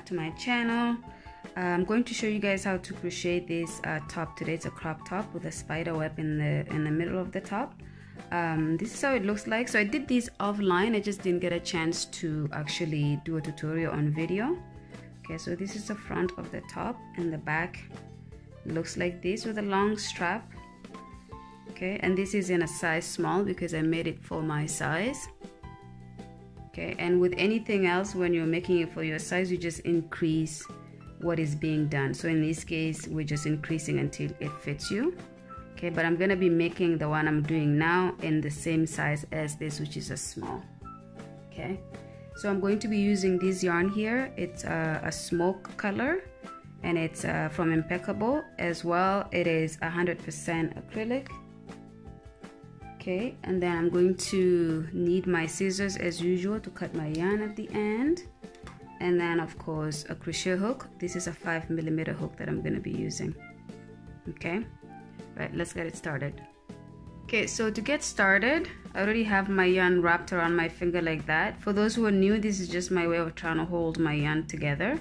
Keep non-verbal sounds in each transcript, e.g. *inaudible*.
back to my channel. I'm going to show you guys how to crochet this uh, top. Today it's a crop top with a spider web in the in the middle of the top. Um, this is how it looks like. So I did these offline. I just didn't get a chance to actually do a tutorial on video. Okay so this is the front of the top and the back looks like this with a long strap. Okay and this is in a size small because I made it for my size okay and with anything else when you're making it for your size you just increase what is being done. So in this case we're just increasing until it fits you. Okay but I'm gonna be making the one I'm doing now in the same size as this which is a small. Okay so I'm going to be using this yarn here. It's a, a smoke color and it's uh, from Impeccable. As well it is 100% acrylic okay and then I'm going to need my scissors as usual to cut my yarn at the end. And then of course a crochet hook. This is a five millimeter hook that I'm going to be using. Okay? Right let's get it started. Okay so to get started I already have my yarn wrapped around my finger like that. For those who are new this is just my way of trying to hold my yarn together.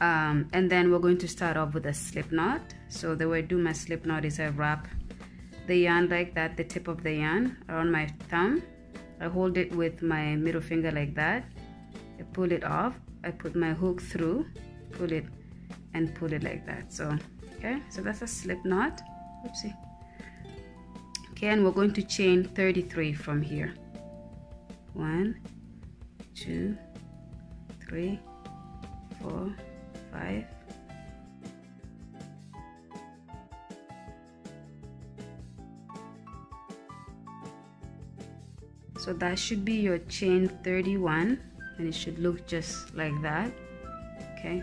Um, and then we're going to start off with a slip knot. So the way I do my slip knot is I wrap the yarn like that, the tip of the yarn around my thumb. I hold it with my middle finger like that. I pull it off. I put my hook through, pull it, and pull it like that. So, okay, so that's a slip knot. Oopsie. Okay, and we're going to chain 33 from here. One, two, three, four, five, so that should be your chain 31 and it should look just like that okay?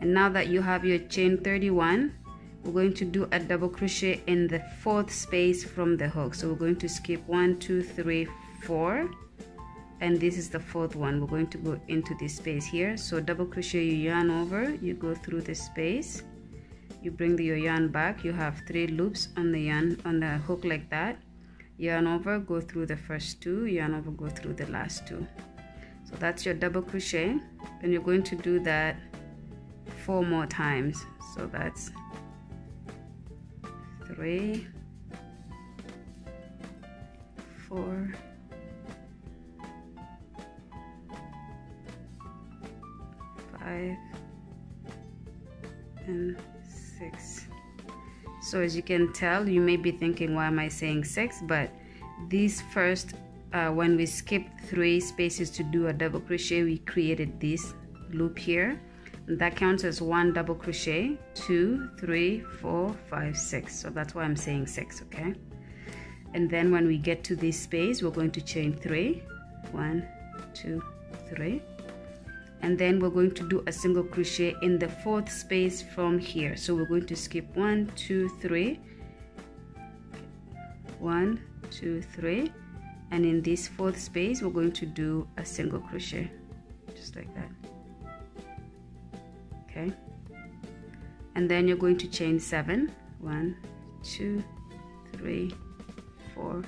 And now that you have your chain 31 we're going to do a double crochet in the fourth space from the hook. So we're going to skip one two three four and this is the fourth one. We're going to go into this space here. So double crochet your yarn over. You go through the space. You bring the, your yarn back. You have three loops on the yarn on the hook like that yarn over go through the first two yarn over go through the last two. So that's your double crochet. And you're going to do that four more times. So that's three four five and six so as you can tell you may be thinking why am I saying six but these first uh, when we skipped three spaces to do a double crochet we created this loop here. That counts as one double crochet. Two three four five six. So that's why I'm saying six okay? And then when we get to this space we're going to chain three. One two three and then we're going to do a single crochet in the fourth space from here. So we're going to skip one two three. One two three. And in this fourth space we're going to do a single crochet just like that. Okay. And then you're going to chain seven. One two three four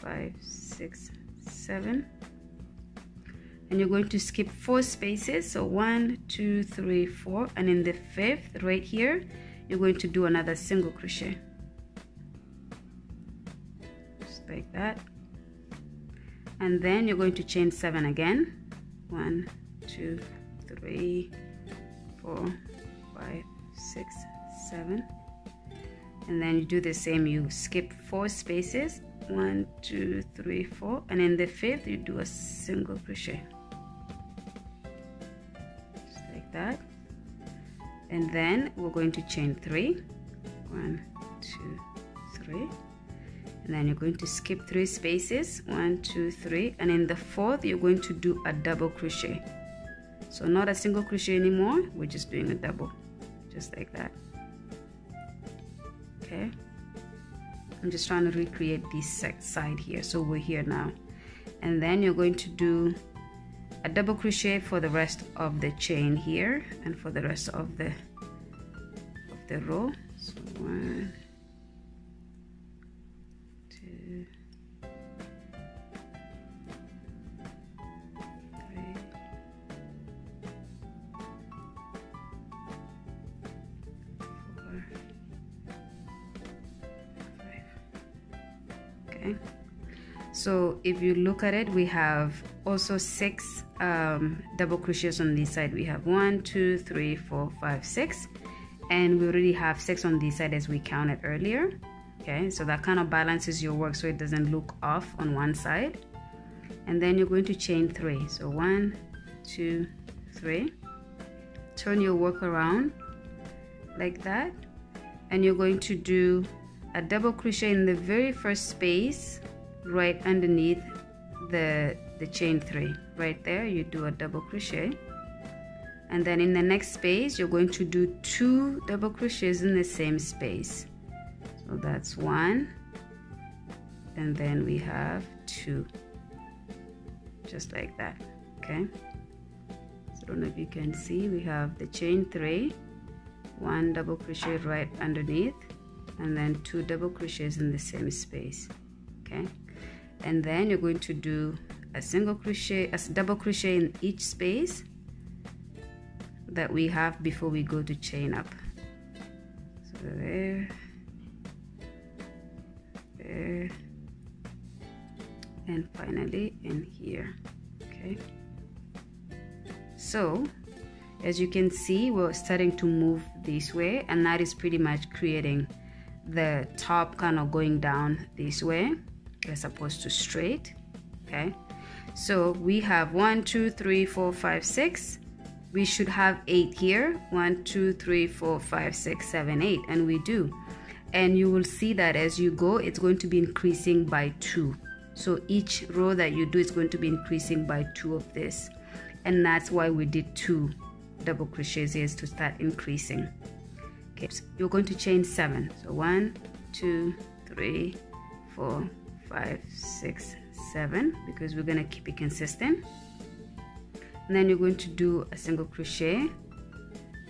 five six seven and you're going to skip four spaces. So one two three four. And in the fifth right here you're going to do another single crochet. Just like that. And then you're going to chain seven again. One two three four five six seven. And then you do the same. You skip four spaces. One two three four. And in the fifth you do a single crochet that. And then we're going to chain three. One two three. And then you're going to skip three spaces. One two three. And in the fourth you're going to do a double crochet. So not a single crochet anymore. We're just doing a double just like that. Okay. I'm just trying to recreate this side here. So we're here now. And then you're going to do a double crochet for the rest of the chain here and for the rest of the of the row. So one two three four five. Okay. So if you look at it we have also six um, double crochets on this side. We have one two three four five six. And we already have six on this side as we counted earlier. Okay so that kind of balances your work so it doesn't look off on one side. And then you're going to chain three. So one two three. Turn your work around like that. And you're going to do a double crochet in the very first space right underneath the the chain three. Right there you do a double crochet. And then in the next space you're going to do two double crochets in the same space. So that's one. And then we have two. Just like that okay? So I don't know if you can see we have the chain three one double crochet right underneath and then two double crochets in the same space okay? And then you're going to do a single crochet a double crochet in each space that we have before we go to chain up. So there there and finally in here okay? So as you can see we're starting to move this way and that is pretty much creating the top kind of going down this way. As opposed to straight okay so we have one two three four five six. We should have eight here. One two three four five six seven eight and we do. And you will see that as you go it's going to be increasing by two. So each row that you do is going to be increasing by two of this. And that's why we did two double crochets here to start increasing. Okay so you're going to chain seven. So one two three four five six seven because we're going to keep it consistent. And then you're going to do a single crochet.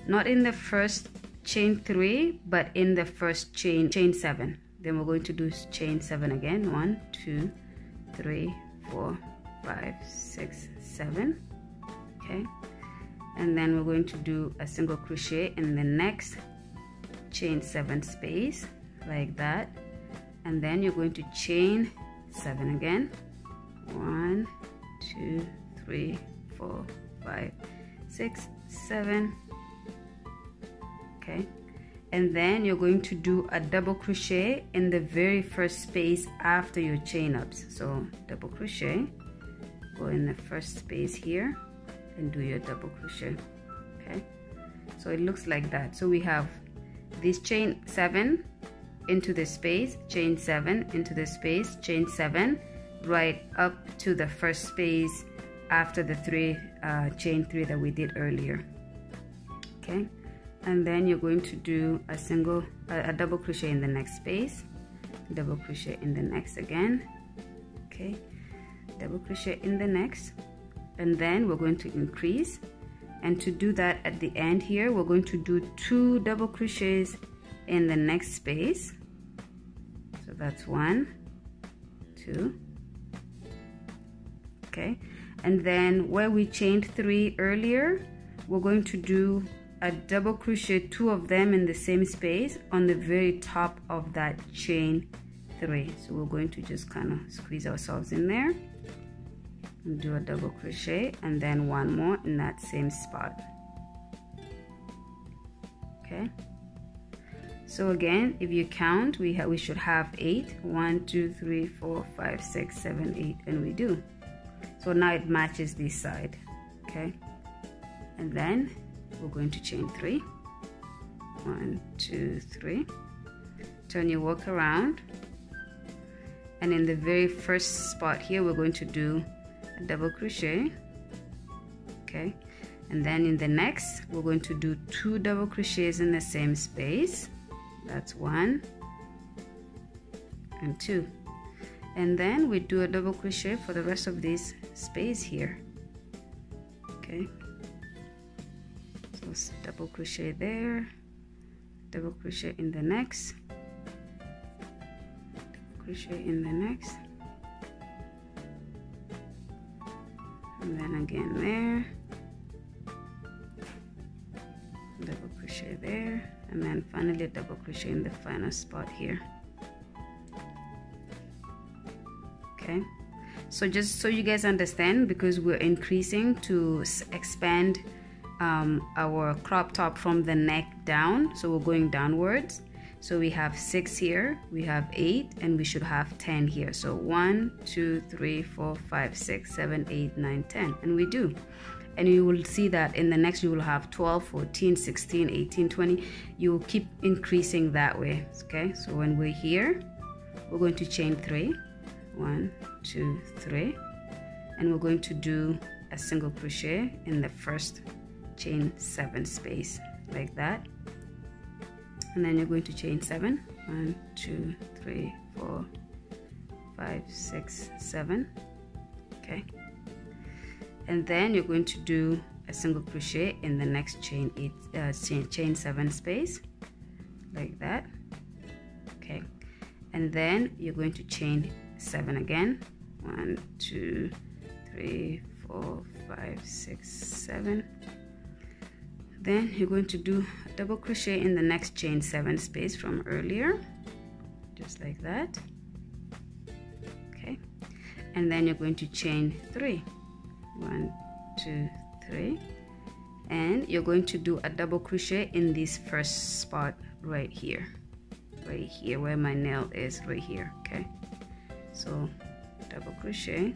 Not in the first chain three but in the first chain chain seven. Then we're going to do chain seven again. One two three four five six seven. Okay. And then we're going to do a single crochet in the next chain seven space like that. And then you're going to chain seven again one two three four five six seven. Okay. And then you're going to do a double crochet in the very first space after your chain ups. So double crochet. Go in the first space here and do your double crochet. Okay. So it looks like that. So we have this chain seven into the space chain seven into the space chain seven right up to the first space after the three uh, chain three that we did earlier. Okay? And then you're going to do a single a, a double crochet in the next space. Double crochet in the next again. Okay? Double crochet in the next. And then we're going to increase. And to do that at the end here we're going to do two double crochets in the next space. So that's one two okay? And then where we chained three earlier we're going to do a double crochet two of them in the same space on the very top of that chain three. So we're going to just kind of squeeze ourselves in there and do a double crochet and then one more in that same spot. Okay? So again if you count we have we should have eight. One two three four five six seven eight and we do so now it matches this side okay? And then we're going to chain three. One two three. Turn your work around. And in the very first spot here we're going to do a double crochet okay? And then in the next we're going to do two double crochets in the same space. That's one and two and then we do a double crochet for the rest of this space here. Okay. So double crochet there double crochet in the next double crochet in the next and then again there double crochet there and then finally double crochet in the final spot here okay. So just so you guys understand because we're increasing to expand um, our crop top from the neck down so we're going downwards. So we have six here we have eight and we should have 10 here. So one two three four five six seven eight nine ten and we do. And you will see that in the next you will have 12 14 16 18 20 you will keep increasing that way okay? So when we're here we're going to chain three one two three. And we're going to do a single crochet in the first chain seven space like that. And then you're going to chain seven. One two three four five six seven. Okay. And then you're going to do a single crochet in the next chain eight uh, chain, chain seven space like that. Okay. And then you're going to chain seven again. One two three four five six seven. Then you're going to do double crochet in the next chain seven space from earlier just like that. Okay. And then you're going to chain three. One two three. And you're going to do a double crochet in this first spot right here. Right here where my nail is right here okay so double crochet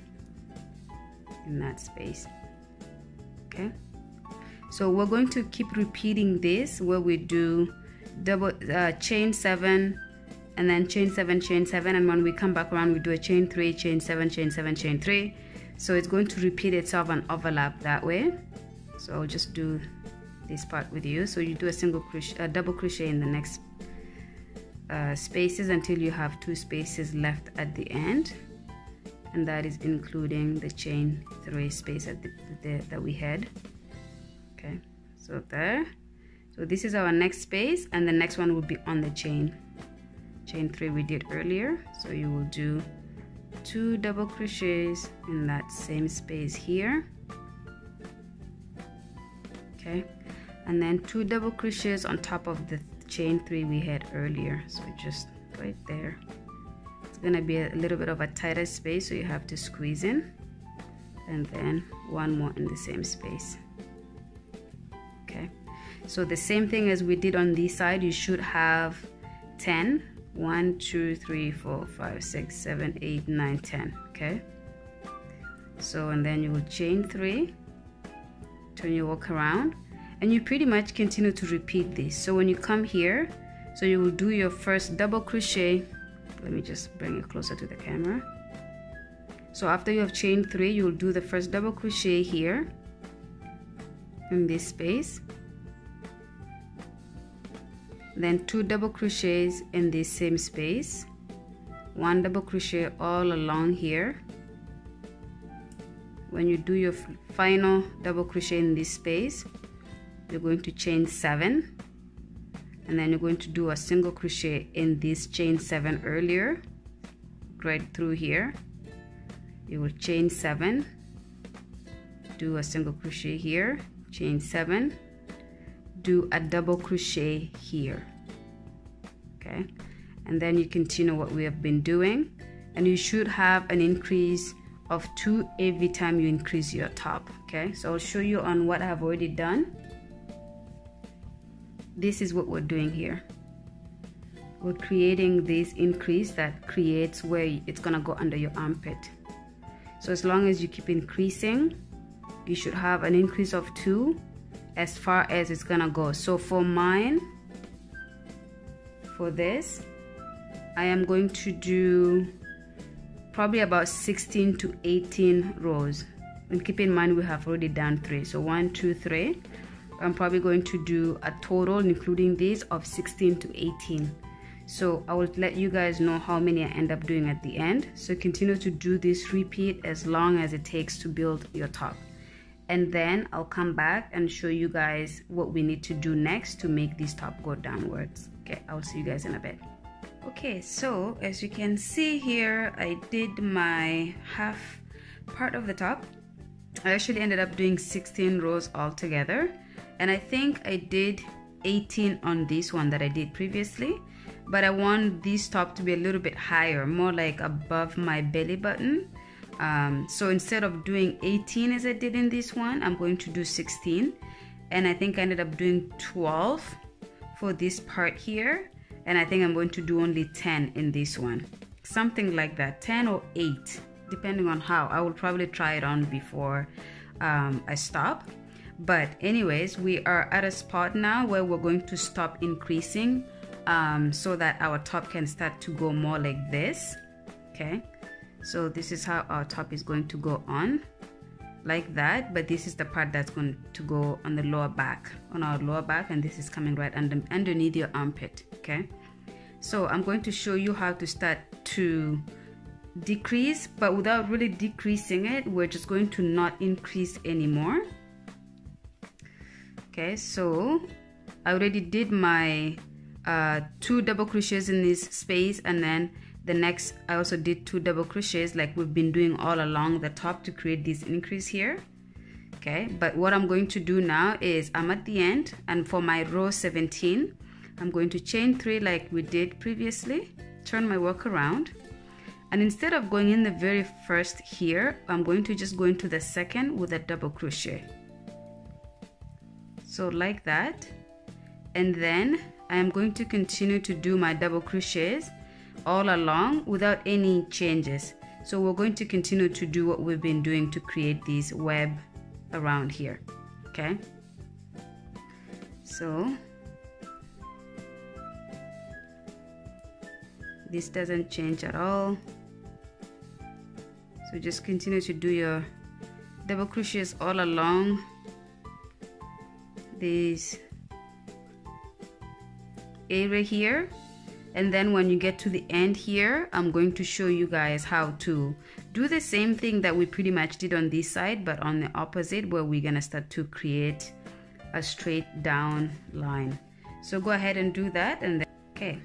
in that space okay? So we're going to keep repeating this where we do double uh, chain seven and then chain seven chain seven. And when we come back around we do a chain three chain seven chain seven chain three. So it's going to repeat itself and overlap that way. So I'll just do this part with you. So you do a single crochet a double crochet in the next uh, spaces until you have two spaces left at the end. And that is including the chain three space at the, the that we had. Okay so there. So this is our next space and the next one will be on the chain. Chain three we did earlier. So you will do two double crochets in that same space here. Okay and then two double crochets on top of the chain three we had earlier. So just right there. It's gonna be a little bit of a tighter space so you have to squeeze in. And then one more in the same space. Okay. So the same thing as we did on this side you should have 10 1 2 3 4 5 6 7 8 9 10 okay. So and then you will chain three. Turn your work around and you pretty much continue to repeat this. So when you come here so you will do your first double crochet. Let me just bring it closer to the camera. So after you have chained three you will do the first double crochet here in this space. Then two double crochets in this same space. One double crochet all along here. When you do your final double crochet in this space you're going to chain seven and then you're going to do a single crochet in this chain seven earlier right through here. You will chain seven do a single crochet here chain seven do a double crochet here okay? And then you continue what we have been doing and you should have an increase of two every time you increase your top okay? So I'll show you on what I've already done this is what we're doing here. We're creating this increase that creates where it's gonna go under your armpit. So as long as you keep increasing you should have an increase of two as far as it's gonna go. So for mine for this I am going to do probably about 16 to 18 rows. And keep in mind we have already done three. So one two three I'm probably going to do a total including these of 16 to 18 so I will let you guys know how many I end up doing at the end. So continue to do this repeat as long as it takes to build your top. And then I'll come back and show you guys what we need to do next to make this top go downwards. Okay I'll see you guys in a bit. Okay so as you can see here I did my half part of the top. I actually ended up doing 16 rows altogether and I think I did 18 on this one that I did previously but I want this top to be a little bit higher more like above my belly button. Um, so instead of doing 18 as I did in this one I'm going to do 16 and I think I ended up doing 12 for this part here. And I think I'm going to do only 10 in this one. Something like that 10 or 8 depending on how. I will probably try it on before um, I stop but anyways we are at a spot now where we're going to stop increasing um, so that our top can start to go more like this okay? So this is how our top is going to go on like that. But this is the part that's going to go on the lower back on our lower back and this is coming right under, underneath your armpit okay? So I'm going to show you how to start to decrease but without really decreasing it we're just going to not increase anymore okay so I already did my uh, two double crochets in this space and then the next I also did two double crochets like we've been doing all along the top to create this increase here. Okay but what I'm going to do now is I'm at the end and for my row 17 I'm going to chain three like we did previously turn my work around. And instead of going in the very first here I'm going to just go into the second with a double crochet so like that. And then I am going to continue to do my double crochets all along without any changes. So we're going to continue to do what we've been doing to create this web around here. Okay? So this doesn't change at all. So just continue to do your double crochets all along this area here. And then when you get to the end here I'm going to show you guys how to do the same thing that we pretty much did on this side but on the opposite where we're gonna start to create a straight down line. So go ahead and do that and then okay.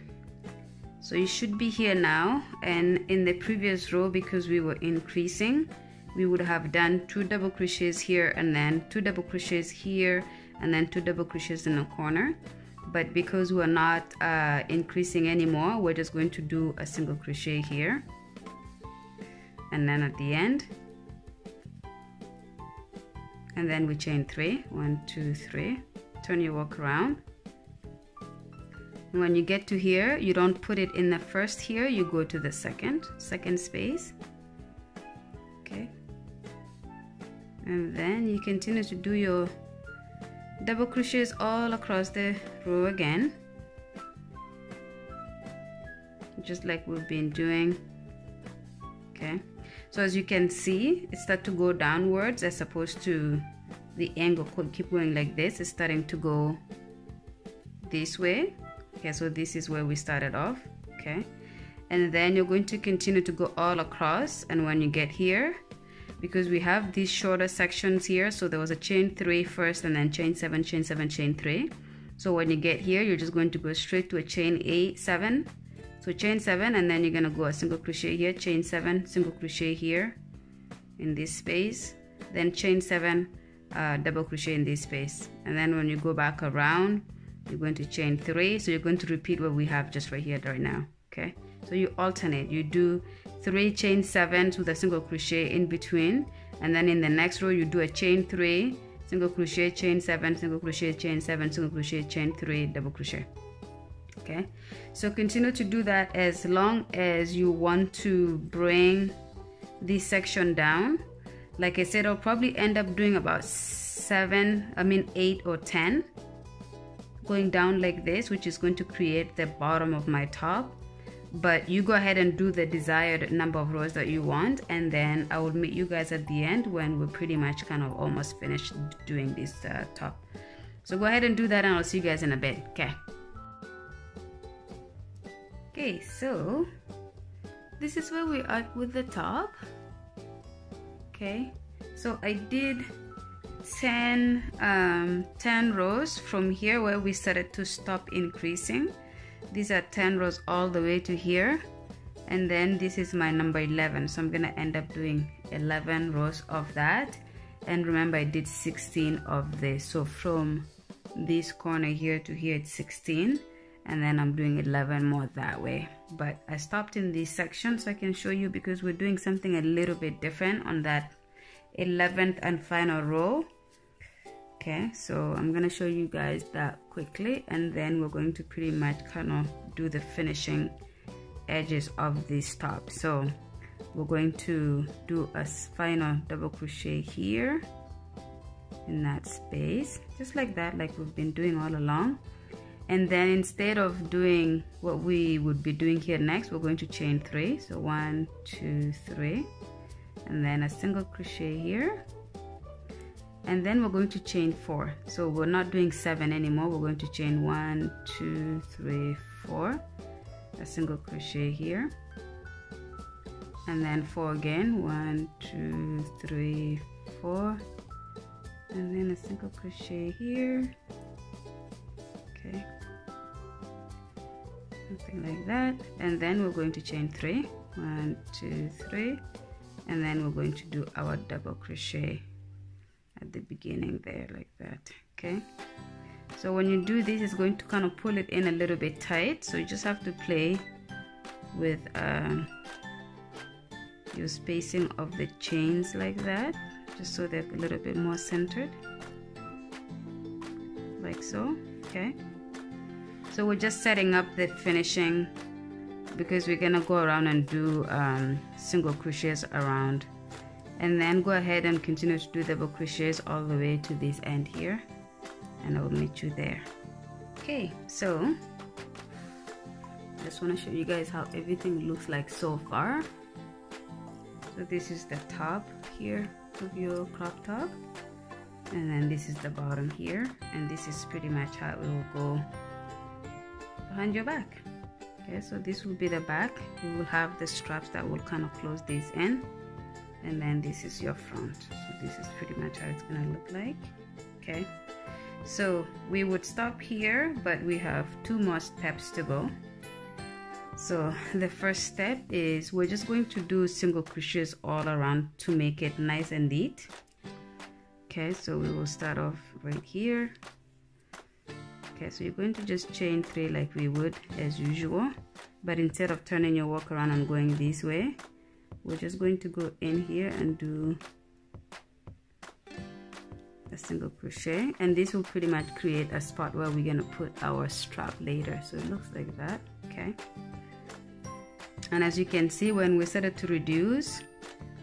So you should be here now and in the previous row because we were increasing we would have done two double crochets here and then two double crochets here and then two double crochets in the corner. But because we're not uh, increasing anymore we're just going to do a single crochet here. And then at the end. And then we chain three. One two three. Turn your work around. And when you get to here you don't put it in the first here you go to the second second space. Okay. And then you continue to do your double crochets all across the row again. Just like we've been doing. Okay. So as you can see it start to go downwards as opposed to the angle could keep going like this. It's starting to go this way. Okay so this is where we started off. Okay. And then you're going to continue to go all across. And when you get here because we have these shorter sections here. So there was a chain three first and then chain seven chain seven chain three. So when you get here you're just going to go straight to a chain eight seven. So chain seven and then you're going to go a single crochet here chain seven single crochet here in this space. Then chain seven uh, double crochet in this space. And then when you go back around you're going to chain three. So you're going to repeat what we have just right here right now okay so you alternate. You do three chain sevens with a single crochet in between and then in the next row you do a chain three single crochet chain seven single crochet chain seven single crochet chain three double crochet. Okay? So continue to do that as long as you want to bring this section down. Like I said I'll probably end up doing about seven I mean eight or ten going down like this which is going to create the bottom of my top but you go ahead and do the desired number of rows that you want and then I will meet you guys at the end when we're pretty much kind of almost finished doing this uh, top so go ahead and do that and I'll see you guys in a bit okay? Okay so this is where we are with the top. Okay so I did 10 um, 10 rows from here where we started to stop increasing these are 10 rows all the way to here and then this is my number 11 so I'm gonna end up doing 11 rows of that. And remember I did 16 of this. So from this corner here to here it's 16 and then I'm doing 11 more that way. But I stopped in this section so I can show you because we're doing something a little bit different on that 11th and final row okay so I'm gonna show you guys that quickly and then we're going to pretty much kind of do the finishing edges of this top. So we're going to do a final double crochet here in that space just like that like we've been doing all along. And then instead of doing what we would be doing here next we're going to chain three. So one two three and then a single crochet here and then we're going to chain four. So we're not doing seven anymore. We're going to chain one two three four. A single crochet here. And then four again. One two three four. And then a single crochet here. Okay. Something like that. And then we're going to chain three. One two three. And then we're going to do our double crochet at the beginning there like that okay? So when you do this it's going to kind of pull it in a little bit tight. So you just have to play with um, your spacing of the chains like that just so they're a little bit more centered like so okay? So we're just setting up the finishing because we're gonna go around and do um, single crochets around and then go ahead and continue to do double crochets all the way to this end here. And I'll meet you there. Okay so just want to show you guys how everything looks like so far. So this is the top here of your crop top. And then this is the bottom here. And this is pretty much how it will go behind your back. Okay so this will be the back. You will have the straps that will kind of close this in and then this is your front. So this is pretty much how it's gonna look like okay? So we would stop here but we have two more steps to go. So the first step is we're just going to do single crochets all around to make it nice and neat. Okay so we will start off right here. Okay so you're going to just chain three like we would as usual but instead of turning your work around and going this way we're just going to go in here and do a single crochet. And this will pretty much create a spot where we're going to put our strap later. So it looks like that okay? And as you can see when we started to reduce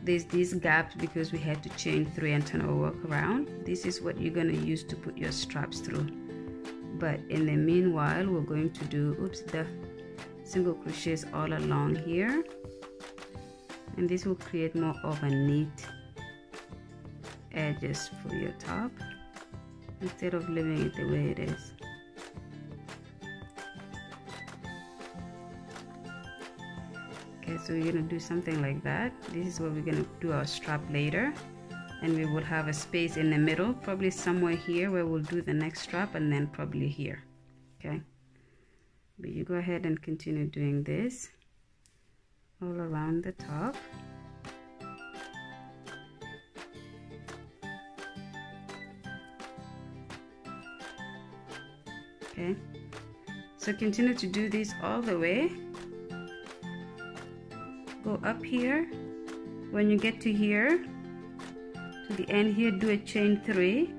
there's these gaps because we had to chain three and turn our work around. This is what you're going to use to put your straps through. But in the meanwhile we're going to do oops the single crochets all along here and this will create more of a neat edges for your top instead of leaving it the way it is. Okay so we're gonna do something like that. This is where we're gonna do our strap later. And we will have a space in the middle probably somewhere here where we'll do the next strap and then probably here. Okay. But you go ahead and continue doing this all around the top. Okay. So continue to do this all the way. Go up here. When you get to here to the end here do a chain three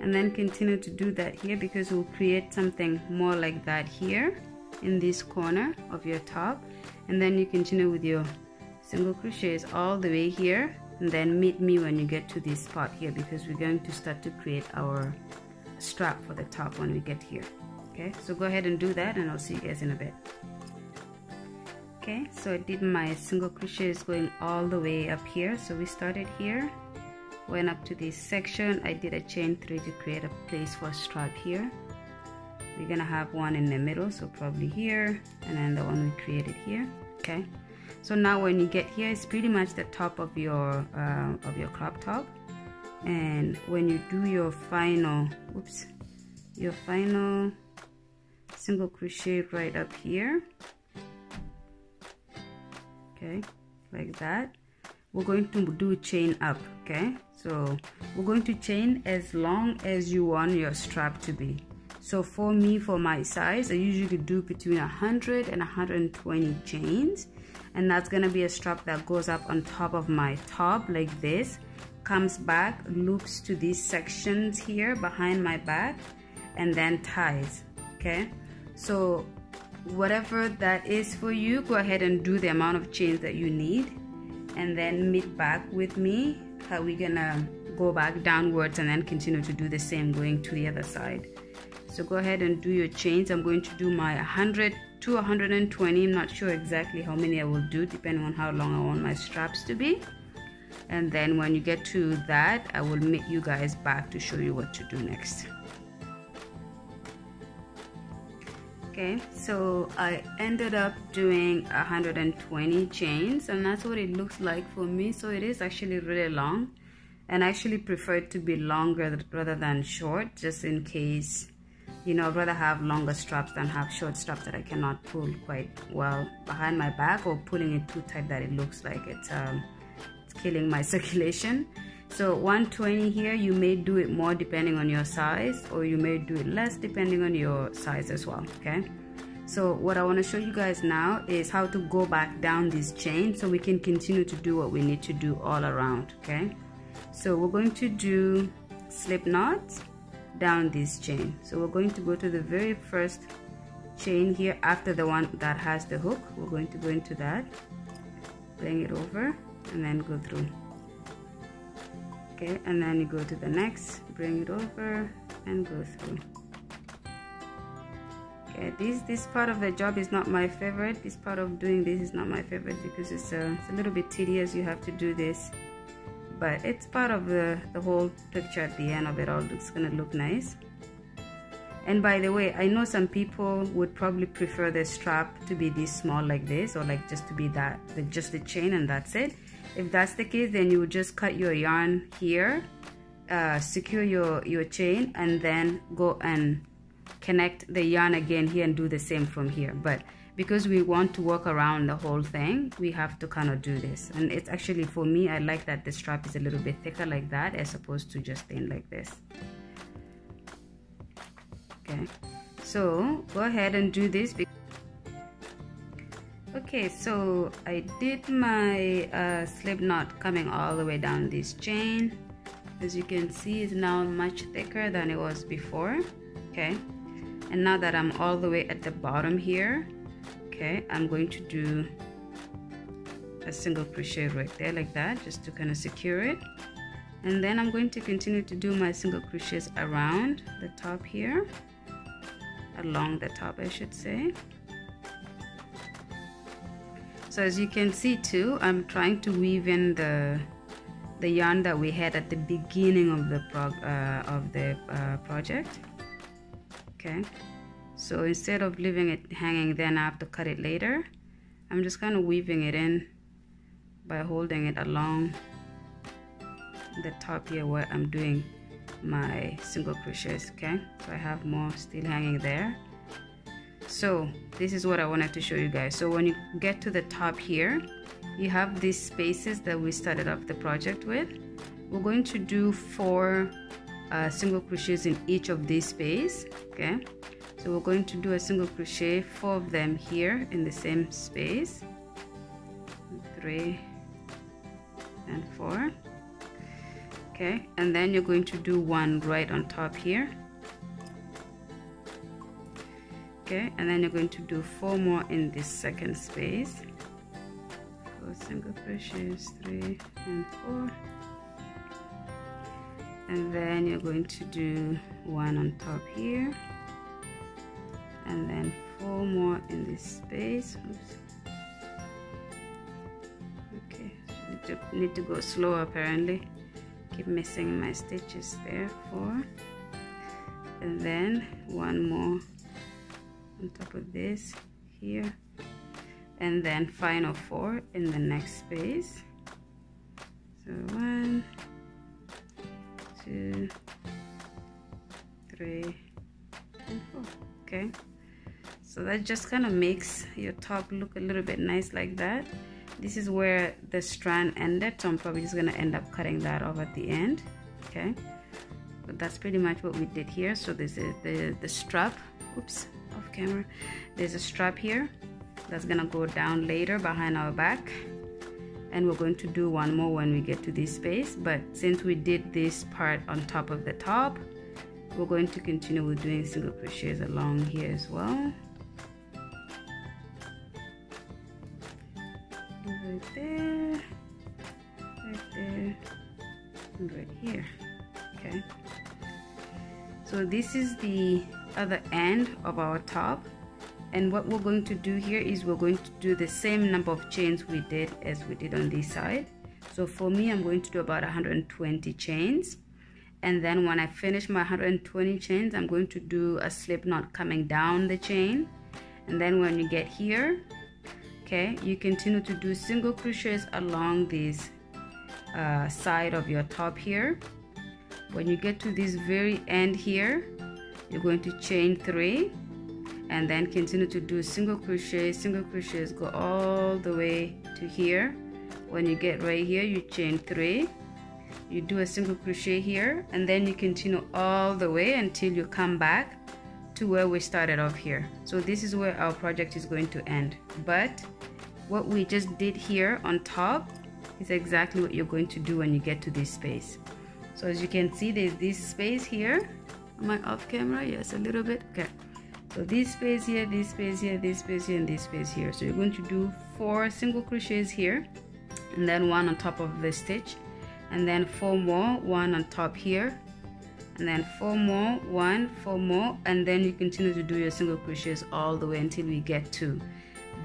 and then continue to do that here because we'll create something more like that here in this corner of your top and then you continue with your single crochets all the way here. And then meet me when you get to this spot here because we're going to start to create our strap for the top when we get here. Okay so go ahead and do that and I'll see you guys in a bit. Okay so I did my single crochets going all the way up here. So we started here went up to this section. I did a chain three to create a place for a strap here we're gonna have one in the middle so probably here and then the one we created here okay? So now when you get here it's pretty much the top of your uh, of your crop top. And when you do your final oops your final single crochet right up here okay like that we're going to do chain up okay? So we're going to chain as long as you want your strap to be so for me for my size i usually do between 100 and 120 chains. And that's gonna be a strap that goes up on top of my top like this comes back loops to these sections here behind my back and then ties okay? So whatever that is for you go ahead and do the amount of chains that you need. And then meet back with me how we gonna go back downwards and then continue to do the same going to the other side so go ahead and do your chains. I'm going to do my 100 to 120 i'm not sure exactly how many i will do depending on how long i want my straps to be. And then when you get to that i will meet you guys back to show you what to do next. Okay so I ended up doing 120 chains and that's what it looks like for me. So it is actually really long and I actually prefer it to be longer rather than short just in case you know I'd rather have longer straps than have short straps that I cannot pull quite well behind my back or pulling it too tight that it looks like it's um, it's killing my *laughs* circulation. So 120 here you may do it more depending on your size or you may do it less depending on your size as well okay? So what I want to show you guys now is how to go back down this chain so we can continue to do what we need to do all around okay? So we're going to do slip knots down this chain. So we're going to go to the very first chain here after the one that has the hook. We're going to go into that bring it over and then go through. Okay and then you go to the next bring it over and go through. Okay this this part of the job is not my favorite. This part of doing this is not my favorite because it's a, it's a little bit tedious. You have to do this but it's part of the the whole picture at the end of it all. It's gonna look nice. And by the way I know some people would probably prefer the strap to be this small like this or like just to be that the, just the chain and that's it. If that's the case then you would just cut your yarn here uh, secure your your chain and then go and connect the yarn again here and do the same from here. But because we want to work around the whole thing we have to kind of do this. And it's actually for me I like that the strap is a little bit thicker like that as opposed to just thin like this. Okay. So go ahead and do this okay so I did my uh, slip knot coming all the way down this chain. As you can see it's now much thicker than it was before. Okay. And now that I'm all the way at the bottom here okay I'm going to do a single crochet right there like that just to kind of secure it. And then I'm going to continue to do my single crochets around the top here along the top I should say. So as you can see too I'm trying to weave in the the yarn that we had at the beginning of the prog uh, of the uh, project. Okay so instead of leaving it hanging then I have to cut it later I'm just kind of weaving it in by holding it along the top here where I'm doing my single crochets okay? So I have more still hanging there. So this is what I wanted to show you guys. So when you get to the top here you have these spaces that we started off the project with. We're going to do four uh, single crochets in each of these space okay so we're going to do a single crochet four of them here in the same space. Three and four. Okay and then you're going to do one right on top here. Okay and then you're going to do four more in this second space. Four single crochets three and four. And then you're going to do one on top here and then four more in this space. Oops. okay need, to, need to go slow apparently. Keep missing my stitches there four. And then one more on top of this here. And then final four in the next space. So one two three and four. Okay so that just kind of makes your top look a little bit nice like that. This is where the strand ended so I'm probably just gonna end up cutting that off at the end okay? But that's pretty much what we did here. So this is the the strap oops off camera. There's a strap here that's gonna go down later behind our back. And we're going to do one more when we get to this space. But since we did this part on top of the top we're going to continue with doing single crochets along here as well there. Right there. And right here. Okay. So this is the other end of our top. And what we're going to do here is we're going to do the same number of chains we did as we did on this side. So for me I'm going to do about 120 chains. And then when I finish my 120 chains I'm going to do a slip knot coming down the chain. And then when you get here okay you continue to do single crochets along this uh, side of your top here. When you get to this very end here you're going to chain three and then continue to do single crochet single crochets go all the way to here. When you get right here you chain three. You do a single crochet here and then you continue all the way until you come back to where we started off here. So this is where our project is going to end. But what we just did here on top is exactly what you're going to do when you get to this space. So as you can see there's this space here. Am I off camera? Yes a little bit. Okay. So this space here this space here this space here and this space here. So you're going to do four single crochets here and then one on top of the stitch and then four more one on top here and then four more one four more and then you continue to do your single crochets all the way until we get to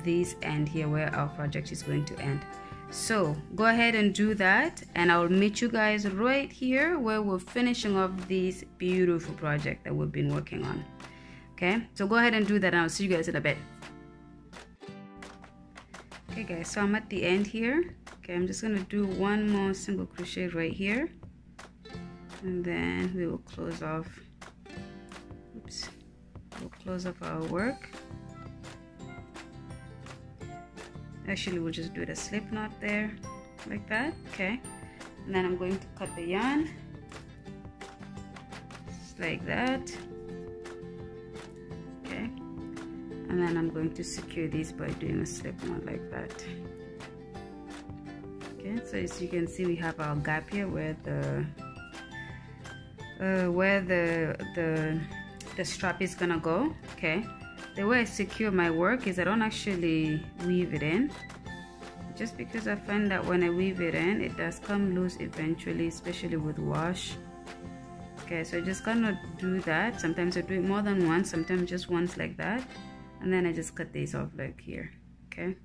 this end here where our project is going to end. So go ahead and do that and I'll meet you guys right here where we're finishing off this beautiful project that we've been working on. Okay? So go ahead and do that and I'll see you guys in a bit. Okay guys so I'm at the end here. Okay I'm just gonna do one more single crochet right here and then we will close off oops we'll close off our work. Actually we'll just do the slip knot there like that okay? And then I'm going to cut the yarn just like that okay? And then I'm going to secure this by doing a slip knot like that. Okay so as you can see we have our gap here where the uh, where the the the strap is gonna go okay? The way I secure my work is I don't actually weave it in. Just because I find that when I weave it in it does come loose eventually especially with wash. Okay so I just cannot do that. Sometimes I do it more than once sometimes just once like that. And then I just cut these off like here okay?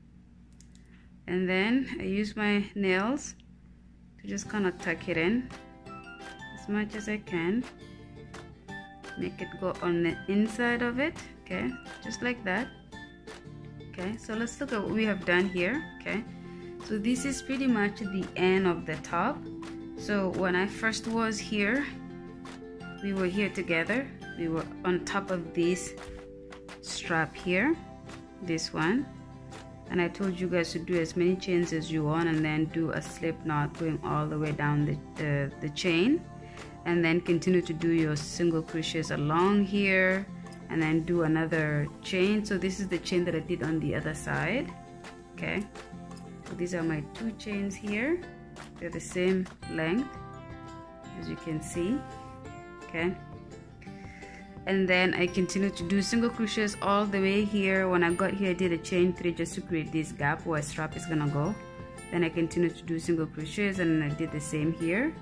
And then I use my nails to just kind of tuck it in as much as I can. Make it go on the inside of it okay? Just like that okay? So let's look at what we have done here okay? So this is pretty much the end of the top. So when I first was here we were here together. We were on top of this strap here this one. And I told you guys to do as many chains as you want and then do a slip knot going all the way down the, the, the chain and then continue to do your single crochets along here and then do another chain. So this is the chain that I did on the other side okay? So these are my two chains here. They're the same length as you can see okay? And then I continue to do single crochets all the way here. When I got here I did a chain three just to create this gap where a strap is gonna go. Then I continue to do single crochets and I did the same here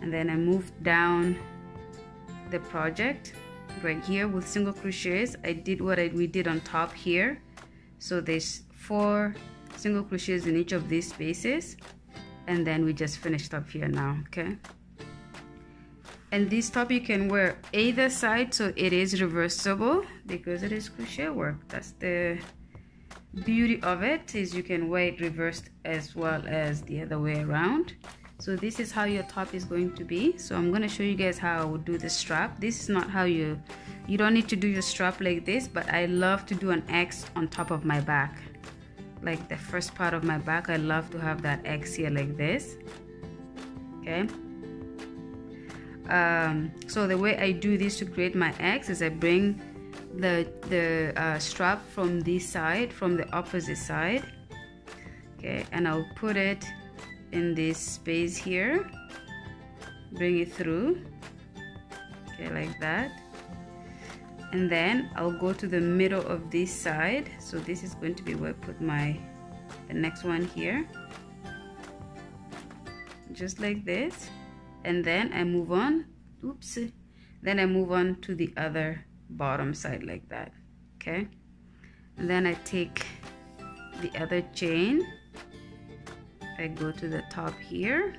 and then I moved down the project right here with single crochets I did what I, we did on top here. So there's four single crochets in each of these spaces. And then we just finished up here now okay? And this top you can wear either side so it is reversible because it is crochet work. That's the beauty of it is you can wear it reversed as well as the other way around so this is how your top is going to be. So i'm going to show you guys how i would do the strap. This is not how you you don't need to do your strap like this but i love to do an x on top of my back. Like the first part of my back i love to have that x here like this. Okay. Um, so the way I do this to create my X is I bring the the uh, strap from this side from the opposite side. Okay and I'll put it in this space here. Bring it through. Okay like that. And then I'll go to the middle of this side. So this is going to be where I put my the next one here. Just like this. And then I move on. Oops. Then I move on to the other bottom side like that. Okay. And then I take the other chain I go to the top here.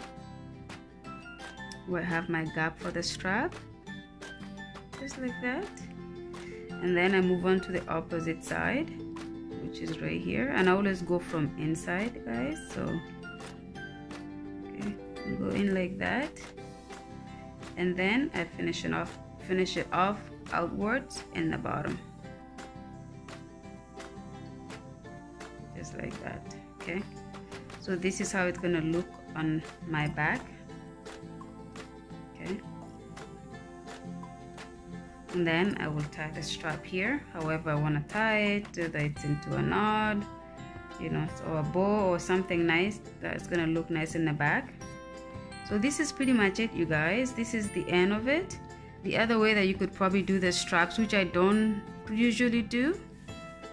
Where I have my gap for the strap. Just like that. And then I move on to the opposite side which is right here. And I always go from inside guys. So okay go in like that. And then I finish it off finish it off outwards in the bottom. Just like that okay so this is how it's gonna look on my back. Okay. And then I will tie the strap here however I want to tie it whether it's into a knot you know or a bow or something nice that's gonna look nice in the back. So this is pretty much it you guys. This is the end of it. The other way that you could probably do the straps which I don't usually do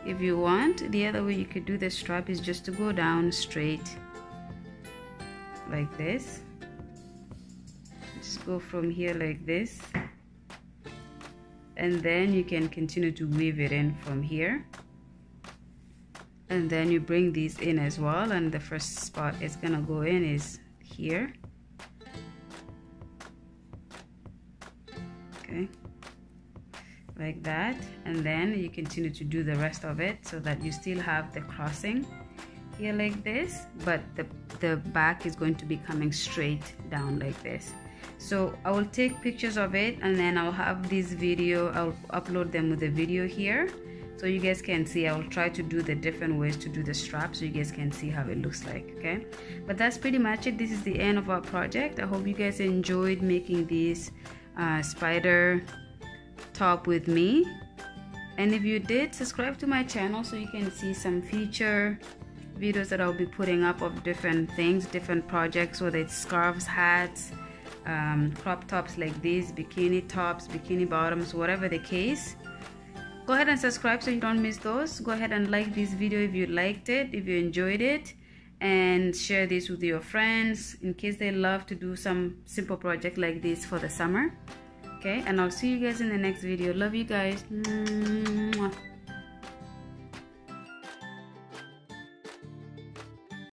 if you want the other way you could do the strap is just to go down straight like this. Just go from here like this. And then you can continue to weave it in from here. And then you bring these in as well and the first spot it's gonna go in is here. Okay. Like that. And then you continue to do the rest of it so that you still have the crossing here like this but the the back is going to be coming straight down like this. So I will take pictures of it and then I'll have this video I'll upload them with the video here. So you guys can see I'll try to do the different ways to do the strap so you guys can see how it looks like okay? But that's pretty much it. This is the end of our project. I hope you guys enjoyed making this uh, spider top with me. And if you did subscribe to my channel so you can see some future videos that I'll be putting up of different things different projects whether it's scarves hats um, crop tops like these bikini tops bikini bottoms whatever the case. Go ahead and subscribe so you don't miss those. Go ahead and like this video if you liked it if you enjoyed it. And share this with your friends in case they love to do some simple project like this for the summer. Okay and i'll see you guys in the next video. Love you guys. Mwah.